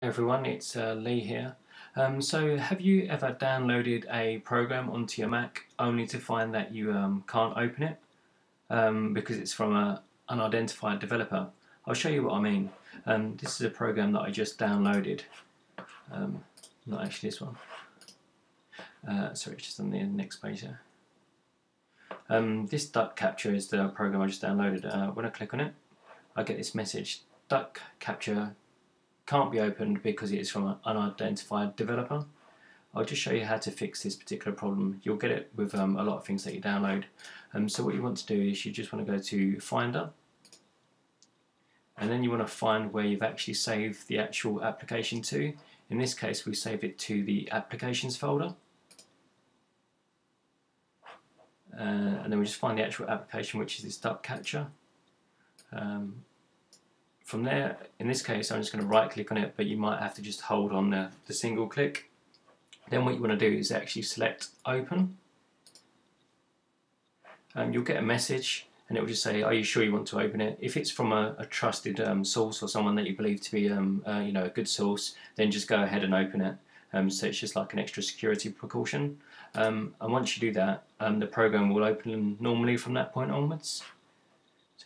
everyone, it's uh, Lee here. Um, so have you ever downloaded a program onto your Mac only to find that you um, can't open it um, because it's from an unidentified developer? I'll show you what I mean. Um, this is a program that I just downloaded, um, not actually this one. Uh, sorry, it's just on the next page. Um, this duck capture is the program I just downloaded. Uh, when I click on it, I get this message, duck capture can't be opened because it is from an unidentified developer. I'll just show you how to fix this particular problem. You'll get it with um, a lot of things that you download. Um, so what you want to do is you just want to go to Finder and then you want to find where you've actually saved the actual application to. In this case we save it to the applications folder. Uh, and then we just find the actual application which is this duck capture Um, from there, in this case, I'm just going to right click on it, but you might have to just hold on the, the single click. Then what you want to do is actually select open. Um, you'll get a message and it will just say, are you sure you want to open it? If it's from a, a trusted um, source or someone that you believe to be um, uh, you know, a good source, then just go ahead and open it. Um, so it's just like an extra security precaution. Um, and once you do that, um, the program will open normally from that point onwards.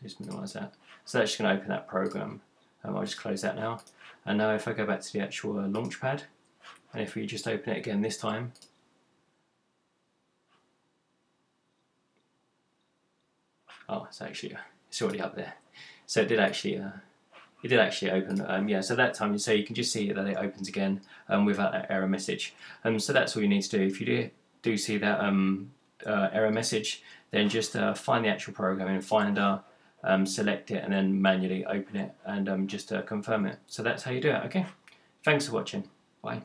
So just minimize that. So that's just going to open that program. Um, I'll just close that now. And now if I go back to the actual uh, Launchpad, and if we just open it again this time, oh, it's actually, it's already up there. So it did actually, uh, it did actually open. Um, yeah, so that time, so you can just see that it opens again um, without that error message. Um, so that's all you need to do. If you do, do see that um, uh, error message, then just uh, find the actual program in Finder, um, select it and then manually open it and um, just uh, confirm it. So that's how you do it, okay? Thanks for watching. Bye.